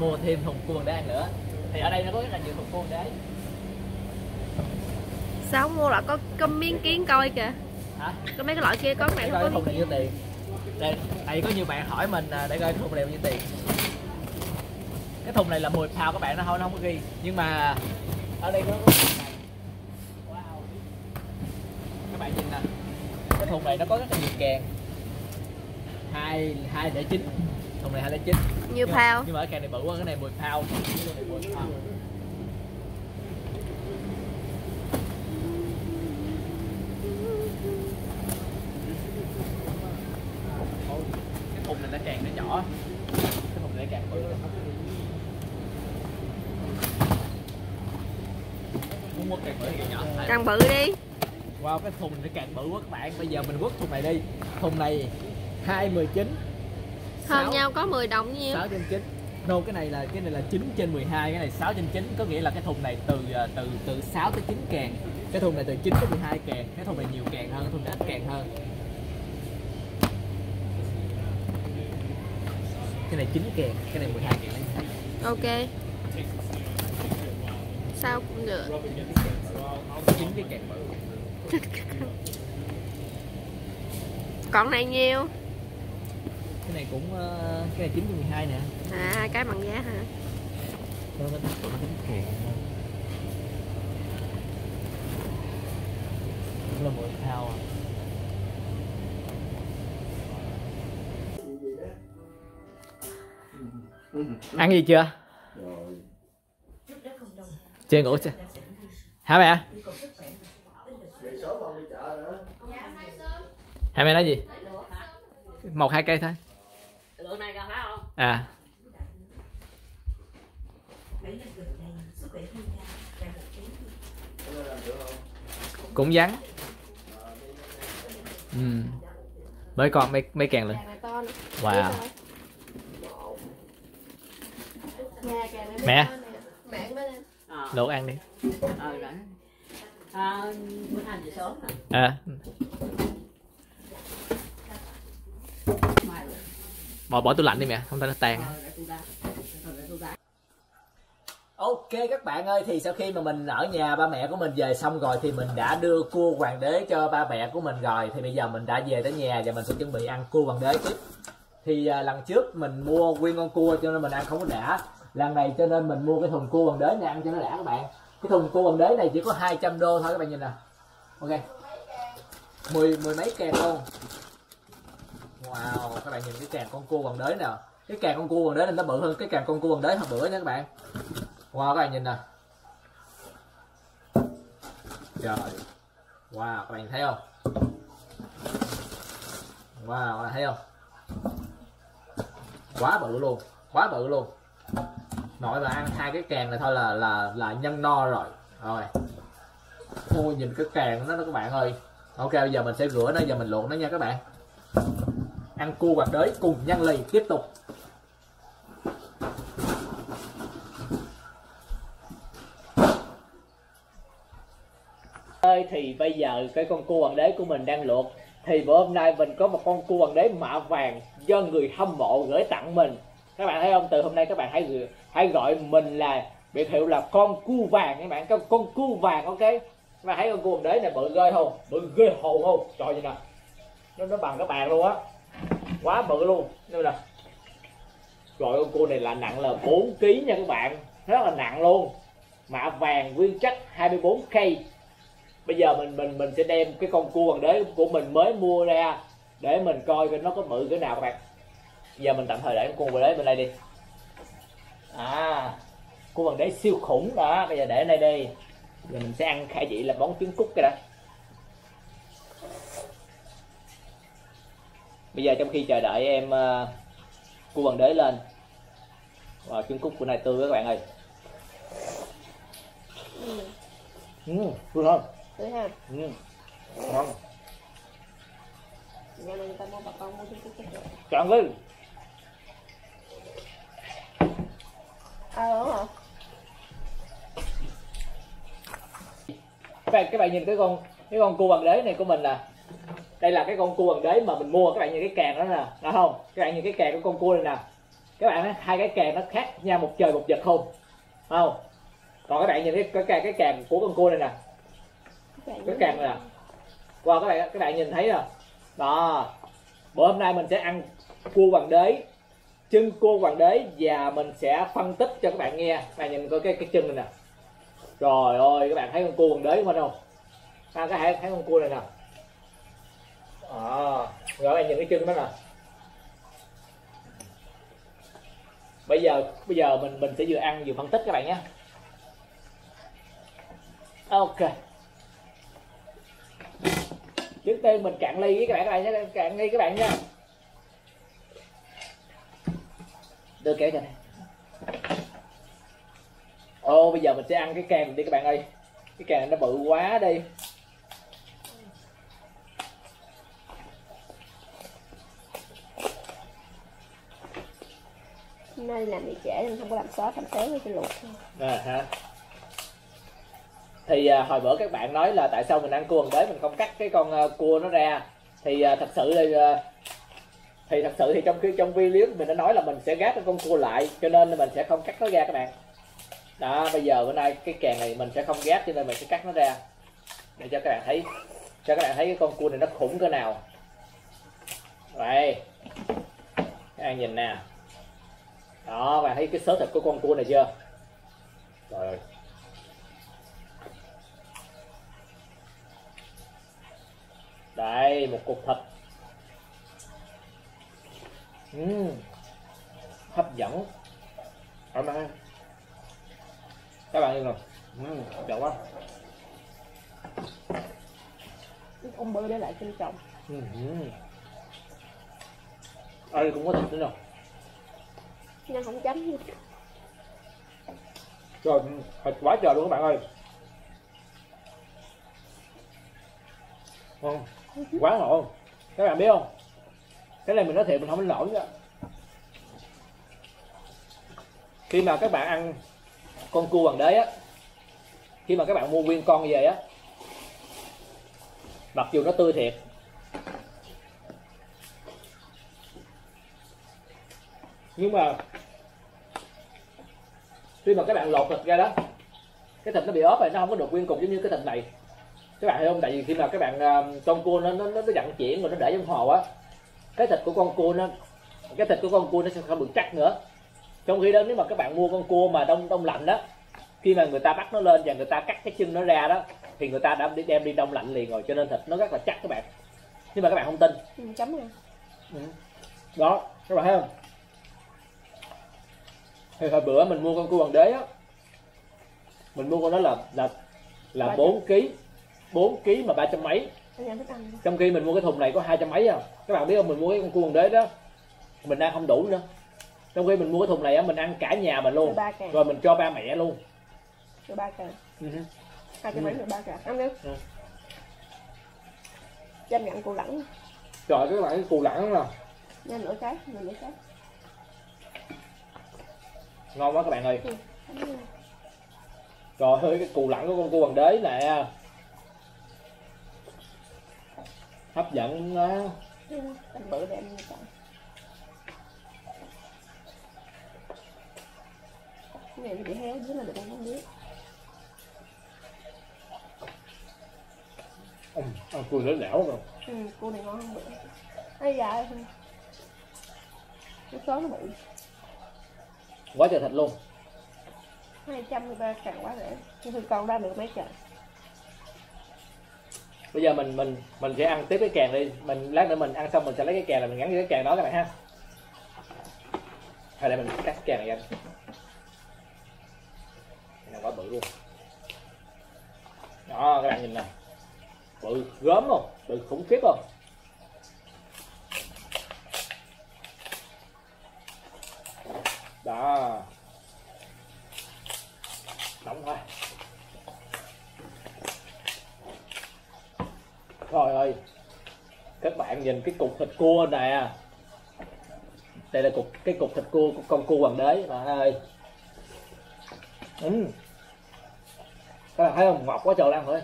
mua thêm thùng cua ăn nữa. Thì ở đây nó có rất là nhiều thùng cua đế sao không mua lại có có miếng kiến coi kìa? Hả? Có mấy cái loại kia có coi không có thùng này nhiêu tiền. Đây tại có nhiều bạn hỏi mình để coi thùng này bao nhiêu tiền. Cái thùng này là 10 pound các bạn nó không nó không có ghi. Nhưng mà ở đây nó có cái thùng này wow. Các bạn nhìn nè. Cái thùng này nó có rất là nhiều kèn. Hai hai để chín. Thùng này hai để chín nhiêu nhưng pound? Mà, nhưng mà cái này bự hơn cái này 10 pound. Cái thùng này nó càng nó nhỏ. Cái thùng này càng bự. Muốn mua càng bự càng nhỏ. Càng bự đi. Wow, cái thùng này càng bự quá các bạn. Bây giờ mình quất thùng này đi. Thùng này 219 hơn nhau có 10 đồng nhiêu 6 trên 9 no, cái này là cái này là 9 trên 12 cái này 6 trên 9 có nghĩa là cái thùng này từ à, từ từ 6 tới 9 kèn. Cái thùng này từ 9 tới 12 kèn. Cái thùng này nhiều kèn hơn cái thùng này ít càng hơn. Cái này 9 kèn cái này 12 càng ok. Sao cũng được. Chín cái kèn bự con này nhiêu cái này cũng ờ, cái này 9 trên 12 nè. À cái bằng giá hả? Nó tính càng cũng là 10 pound à. ăn gì chưa? Chưa ngủ chưa? Hả mẹ? Hả mẹ nói gì? Một hai cây thôi lượng này cần phải không? À. Cũng vắng. Ừ. mới con mấy mấy càng lên. Wow. Mẹ. ờ. Đồ ăn đi. Ờ rồi à, à mai rồi bỏ bỏ tủ lạnh đi mẹ không thôi nó tan Ok các bạn ơi thì sau khi mà mình ở nhà ba mẹ của mình về xong rồi thì mình đã đưa cua hoàng đế cho ba mẹ của mình rồi. Thì bây giờ mình đã về tới nhà và mình sẽ chuẩn bị ăn cua hoàng đế tiếp. Thì à, lần trước mình mua nguyên con cua cho nên mình ăn không có đã. Lần này cho nên mình mua cái thùng cua hoàng đế này ăn cho nó đã các bạn. Cái thùng cua hoàng đế này chỉ có 200 đô thôi các bạn nhìn nè. Ok. Mười mười mấy kèm luôn wow, các bạn nhìn cái càng con cua hoàng đế nào cái càng con cua hoàng đế này nó bự hơn cái càng con cua hoàng đế hôm bữa nha các bạn. Wow, các bạn nhìn nè. Trời. Wow, các bạn thấy không? Wow, các bạn thấy không? Quá bự luôn, Quá bự luôn. Nội mà ăn hai cái càng này thôi là là là nhân no rồi. Rồi. Ôi, nhìn cái càng nó đó các bạn ơi. Ok, bây giờ mình sẽ rửa nó, giờ mình luộc nó nha các bạn. Ăn cua quạt đới cùng nhân lì tiếp tục. Ơi thì bây giờ cái con cua hoàng đế của mình đang luộc. Thì bữa hôm nay mình có một con cua hoàng đế mạ vàng do người hâm mộ gửi tặng mình. Các bạn thấy không? Từ hôm nay các bạn hãy gửi- hãy gọi mình là biệt hiệu là con cua vàng các bạn. Con con cua vàng, ok? Các bạn thấy con cua hoàng đế này bự ghê không? Bự ghê hồn không? Trời gì nè. Nó nó bằng cái bàn luôn á quá bự luôn. Đây nè rồi con cua này là nặng là 4 kg nha các bạn. Rất là nặng luôn. Mạ vàng nguyên chất 24k bây giờ mình mình mình sẽ đem cái con cua hoàng đế của mình mới mua ra để mình coi coi nó có bự cái nào các bạn. Giờ mình tạm thời để con cua hoàng đế bên đây đi. À cua hoàng đế siêu khủng. Đó, bây giờ để ở đây đi. Giờ mình sẽ ăn khai vị là món trứng cút cái đã. Bây giờ trong khi chờ đợi em uh, cua hoàng đế lên. Wow, trứng cút của này tươi các bạn ơi. Ừ. ừ, tươi không Được ha ừ. ngon. Nhà người ta mua bà con mua chung chút chút chọn đi à đúng hả? Các bạn các bạn nhìn cái con cái con cua hoàng đế này của mình nè đây là cái con cua hoàng đế mà mình mua các bạn nhìn cái càng đó nè. Đó không? Các bạn nhìn cái càng của con cua này nè. Các bạn thấy hai cái càng nó khác nhau một trời một vực không? Không? Còn các bạn nhìn cái cái càng cái càng của con cua này nè. Cái càng này nè. Qua các bạn các bạn nhìn thấy nè. Đó. Bữa hôm nay mình sẽ ăn cua hoàng đế chân cua hoàng đế và mình sẽ phân tích cho các bạn nghe. Các bạn nhìn coi cái cái chân này nè. Rồi ơi các bạn thấy con cua hoàng đế không không? À, các bạn thấy con cua này nè à, rồi các bạn nhìn cái chân đó nè. Bây giờ bây giờ mình mình sẽ vừa ăn vừa phân tích các bạn nhé. Ok. Trước tiên mình cạn ly với các bạn các bạn nhé cạn ly các bạn nha. Đưa kéo cho này ô bây giờ mình sẽ ăn cái càng đi các bạn ơi. Cái càng nó bự quá đi. Hôm nay làm bị trễ nên không có làm sốt làm xéo với cái luộc. Thôi. à, hả? Thì à, hồi bữa các bạn nói là tại sao mình ăn cua bằng đế mình không cắt cái con uh, cua nó ra. Thì à, thật sự là uh, thì thật sự thì trong khi trong video mình đã nói là mình sẽ gác cái con cua lại cho nên là mình sẽ không cắt nó ra các bạn. Đó bây giờ bữa nay cái kèn này mình sẽ không gác cho nên mình sẽ cắt nó ra. Để cho các bạn thấy cho các bạn thấy cái con cua này nó khủng cỡ nào. Đây. Các bạn nhìn nè đó bạn thấy cái số thịt của con cua này chưa? Rồi đây một cục thịt. Ừm, hấp dẫn. Ở đây các bạn nhìn nào uhm, dẫn quá. Ông bơ để lại trên chồng. Ở đây cũng có thịt nữa nè nhưng không chấm rồi thịt quá trời luôn các bạn ơi. Ngon quá ngon các bạn biết không? Cái này mình nói thiệt, mình không có nổi nữa khi mà các bạn ăn con cua hoàng đế á, khi mà các bạn mua nguyên con về á, mặc dù nó tươi thiệt nhưng mà khi mà các bạn lột thịt ra đó cái thịt nó bị ốp này nó không có được nguyên cục giống như cái thịt này. Các bạn thấy không? Tại vì khi mà các bạn uh, con cua nó nó nó dặn chuyển rồi nó để trong hồ á cái thịt của con cua nó cái thịt của con cua nó sẽ không được chắc nữa. Trong khi đó nếu mà các bạn mua con cua mà đông đông lạnh đó khi mà người ta bắt nó lên và người ta cắt cái chân nó ra đó thì người ta đã đi- đem đi đông lạnh liền rồi cho nên thịt nó rất là chắc các bạn. Nhưng mà các bạn không tin. Ừ, chấm rồi. đó các bạn thấy không thì hồi bữa mình mua con cua hoàng đế á mình mua con đó là là là trăm. 4 kg 4 kg mà ba trăm mấy em ăn. trong khi mình mua cái thùng này có hai trăm mấy à các bạn biết không mình mua cái con cua hoàng đế đó mình ăn không đủ nữa trong khi mình mua cái thùng này á mình ăn cả nhà mình luôn rồi mình cho ba mẹ luôn ba. Ừ. Hai cái mấy rồi ba càng. Ăn đi. Ừ. Chanh gặn củ lẳng. trời các bạn cái cù lẳng nè Nha nửa cái. Nửa cái. Ngon quá các bạn ơi đi. trời ơi cái cù lẳng của con cua hoàng đế nè hấp dẫn quá Ừ, Tầm bự để em. Cái này nó bị héo dưới là được ăn không biết. ừ, ăn cua lẻo lẻo rồi Ừ, cô này ngon không bự. Ai dạ. Cái số nó bự. Quá trời thịt luôn. 213 càng quá rẻ. Nhưng còn ra được mấy trời. bây giờ mình mình mình sẽ ăn tiếp cái kèn đi. Mình lát nữa mình ăn xong mình sẽ lấy cái kèn là mình gắn với cái kèn đó các bạn ha. Hay là mình cắt cái kèn này cái này quá bự luôn. Đó các bạn nhìn nè. Bự gớm không bự khủng khiếp không đó nhìn cái cục thịt cua nè Đây là cục cái cục thịt cua của con cua hoàng đế bạn ơi ừ. Các bạn thấy không? Ngọt quá trời thôi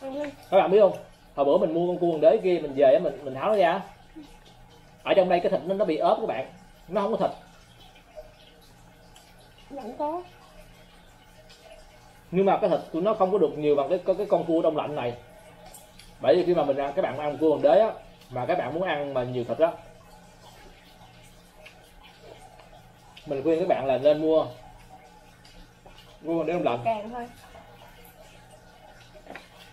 Ăn đi. Các bạn biết không? hồi bữa mình mua con cua hoàng đế kia mình về mình mình tháo nó ra ở trong đây cái thịt nó nó bị ốp các bạn nó không có thịt vẫn có nhưng mà cái thịt của nó không có được nhiều bằng cái, cái con cua đông lạnh này bởi vì khi mà mình ăn các bạn ăn cua hoàng đế á mà các bạn muốn ăn mà nhiều thịt á mình khuyên các bạn là nên mua. Cua hoàng đế đông lạnh. Càng thôi.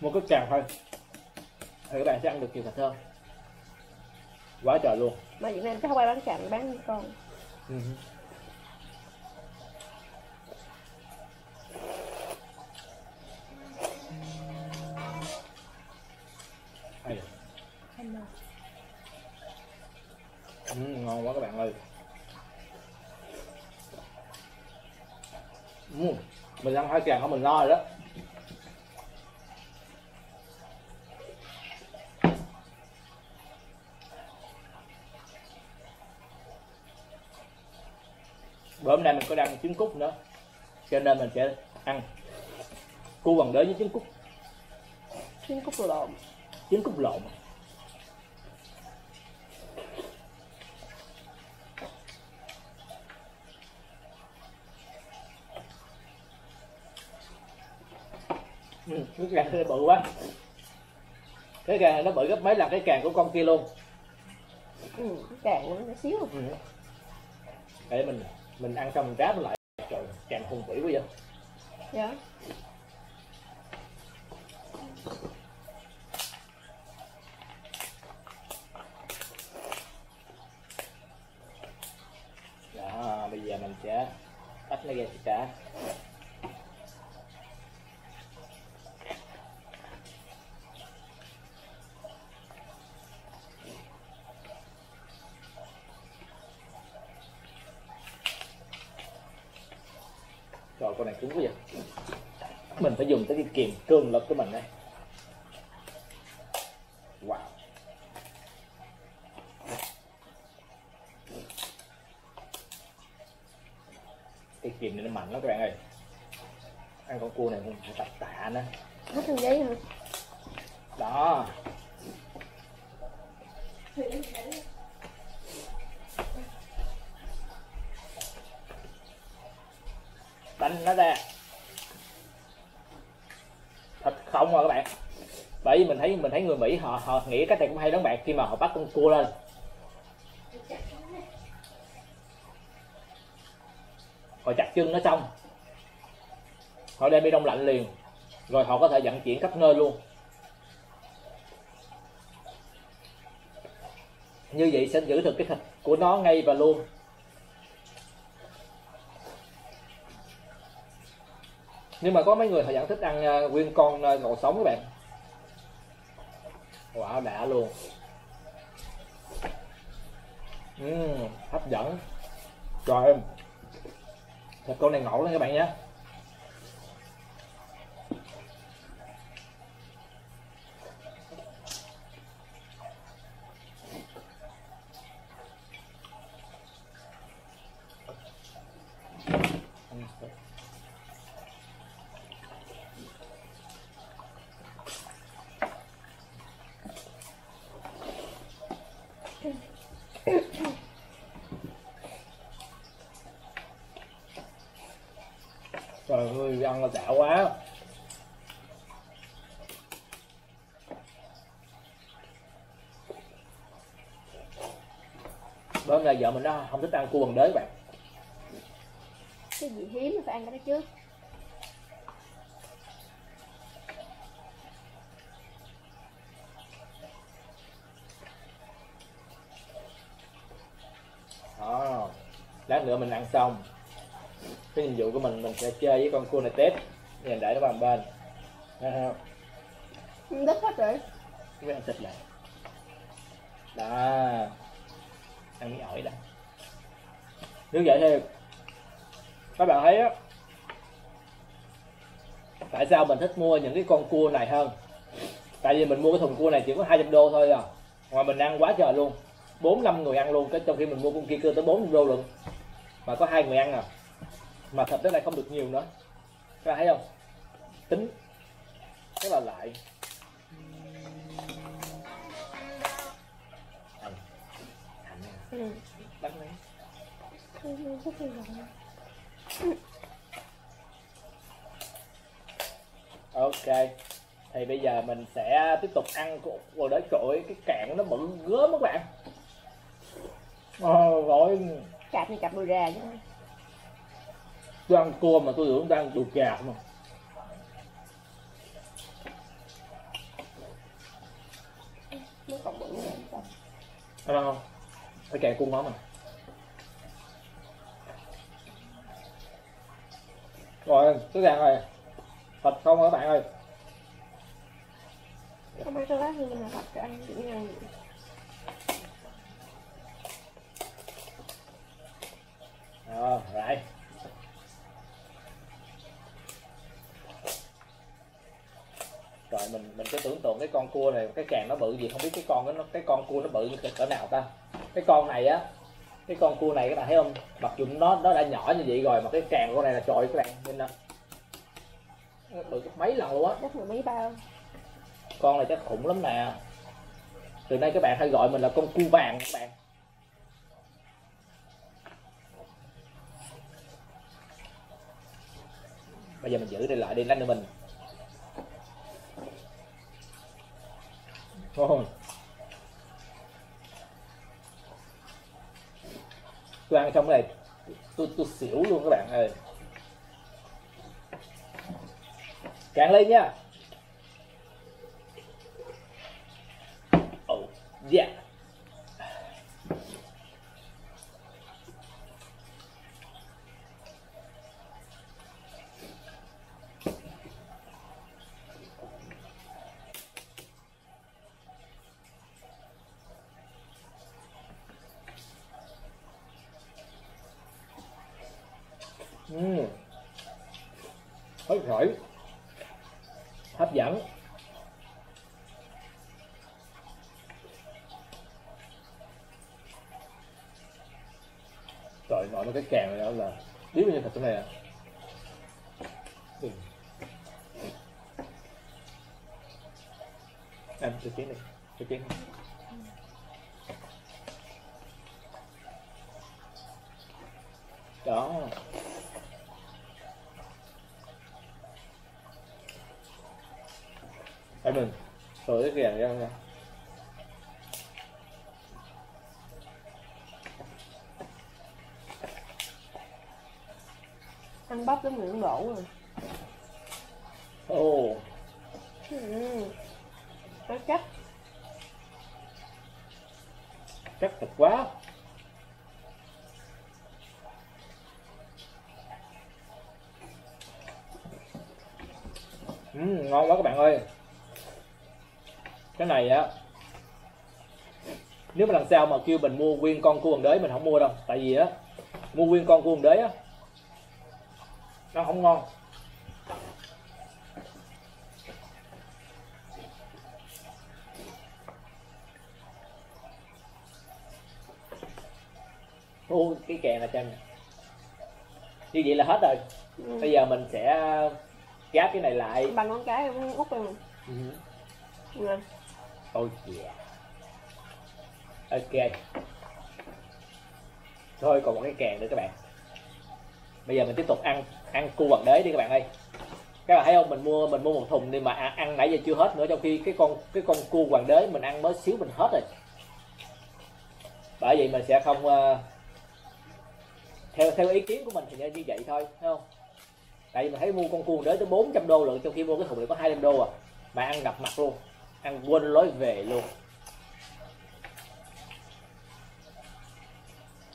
Mua cái càng thôi. Thì các bạn sẽ ăn được nhiều thịt hơn. Quá trời luôn. Mà Việt Nam chắc không ai bán càng bán con bạn ơi. Ừ, mình ăn hai càng không mình no rồi đó. Bữa hôm nay mình có đăng trứng cút nữa cho nên mình sẽ ăn cua hoàng đế với trứng cút. Trứng cút lộn. Trứng cút lộn ừ, cái càng này bự quá. Cái này nó bự gấp mấy lần cái càng của con kia luôn. Ừ, càng nó xíu. Ừ. để mình mình ăn xong mình ráp lại. Trời càng hùng vĩ quá vậy. Dạ đó bây giờ mình sẽ tách nó ra tất cả rồi con này cứng quá vậy mình phải dùng tới cái kiềm cương lực của mình đây. Wow. Cái kìm này nó mạnh lắm các bạn ơi. Ăn con cua này cũng phải tập tạ nữa hết thường giấy hả? Đánh nó ra. Thật không rồi các bạn? Bởi vì mình thấy mình thấy người mỹ họ họ nghĩ cách này cũng hay lắm bạn, khi mà họ bắt con cua lên. Họ chặt chân nó xong. Họ đem đi đông lạnh liền, rồi họ có thể vận chuyển khắp nơi luôn. Như vậy sẽ giữ được cái thịt của nó ngay và luôn. Nhưng mà có mấy người họ vẫn thích ăn à, nguyên con à, còn sống các bạn. Wow đã luôn. Uhm, hấp dẫn. Trời ơi. Thịt con này ngộ lắm các bạn nhé. Trời ơi ăn là đã quá. Bữa nay vợ mình nó không thích ăn cua bằng đế các bạn. Cái gì hiếm phải ăn cái đó trước đó lát nữa mình ăn xong. Cái nhiệm vụ của mình mình sẽ chơi với con cua này tép mình để nó một bên. Thấy không? Đất hết rồi. Mới ăn thịt lại đó. Ăn miếng ổi đã như vậy thì các bạn thấy á tại sao mình thích mua những cái con cua này hơn? Tại vì mình mua cái thùng cua này chỉ có 200 đô thôi à. Mà mình ăn quá trời luôn. Bốn năm người ăn luôn cái trong khi mình mua con kia cơ tới 400 đô luôn mà có hai người ăn à? Mà thịt đến này không được nhiều nữa. Các bạn thấy không? Tính. Rất là lại. Ừ. ok. Thì bây giờ mình sẽ tiếp tục ăn rồi để trội cái cạn nó bự gớm các bạn. Ôi oh, rồi cạp như cạp đùi gà chứ tôi ăn cua mà tôi tưởng ăn đùi gà mà. Nó còn bự nữa sao? Ăn không? Cái cạn cung ngon mà. Rồi cứ gà rồi thịt không các bạn ơi? Không ăn cái lá nhưng mà thật cho ăn chỉ ăn Ờ, rồi. Rồi mình mình cứ tưởng tượng cái con cua này cái càng nó bự gì không biết cái con nó cái con cua nó bự như cỡ nào ta? Cái con này á cái con cua này các bạn thấy không? Mặc dù nó nó đã nhỏ như vậy rồi mà cái càng con này là trời các bạn nhìn nè. Nó bự mấy lần luôn á. Chắc mười mấy bao con này chắc khủng lắm nè. Từ nay các bạn hay gọi mình là con cua vàng các bạn bây giờ mình giữ đây lại đi, lát nữa mình ngon tôi ăn xong cái này, tôi tôi xỉu luôn các bạn ơi. Cạn lên nha oh yeah Ừm. Phấn hấp dẫn. Trời nói nó cái càng này đó là biết bao nhiêu thịt trong này à? Ừ. ăn cho chén này cho chén này đó Em mình rồi cái gà ra ra ăn bắp giống Ấn Độ rồi ồ. Ừ. nó chắc. Chắc thật quá. Ừ, ngon quá các bạn ơi cái này á nếu mà lần sau mà kêu mình mua nguyên con cua hoàng đế mình không mua đâu. Tại vì á mua nguyên con cua hoàng đế á nó không ngon. Ô, cái kèn là chân như vậy là hết rồi. Ừ. bây giờ mình sẽ gáp cái này lại. Bằng ngón cái út rồi ừ. ngon Oh yeah. Ok. Thôi còn một cái kèn nữa các bạn. Bây giờ mình tiếp tục ăn ăn cua hoàng đế đi các bạn ơi. Các bạn thấy không? Mình mua mình mua một thùng đi mà ăn, ăn nãy giờ chưa hết nữa trong khi cái con cái con cua hoàng đế mình ăn mới xíu mình hết rồi. Bởi vậy mình sẽ không uh, theo theo ý kiến của mình thì nên như vậy thôi, thấy không? Tại vì mình thấy mua con cua hoàng đế tới 400 đô lượng trong khi mua cái thùng này có 200 đô à. Mà ăn gặp mặt luôn ăn quên lối về luôn.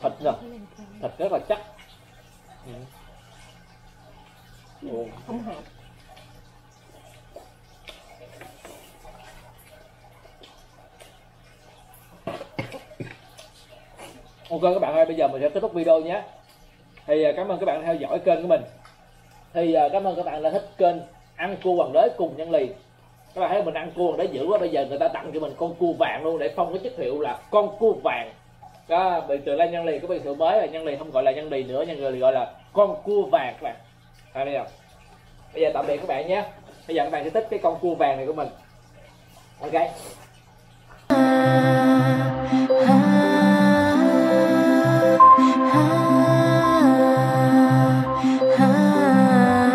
Thịt nè thịt rất là chắc. Ừ. Ồ, không hạt ok các bạn ơi bây giờ mình sẽ kết thúc video nhé. Thì à, cảm ơn các bạn đã theo dõi kênh của mình. Thì à, cảm ơn các bạn đã thích kênh ăn cua hoàng đế cùng nhân lì các bạn thấy mình ăn cua để giữ quá bây giờ người ta tặng cho mình con cua vàng luôn để phong cái chất hiệu là con cua vàng. Đó, bị từ lên nhân lì, có biệt hiệu mới là nhân lì không gọi là nhân lì nữa, nhân lì gọi là con cua vàng các bạn. Thấy không? Bây giờ tạm biệt các bạn nhé. Bây giờ các bạn sẽ thích cái con cua vàng này của mình. Ok.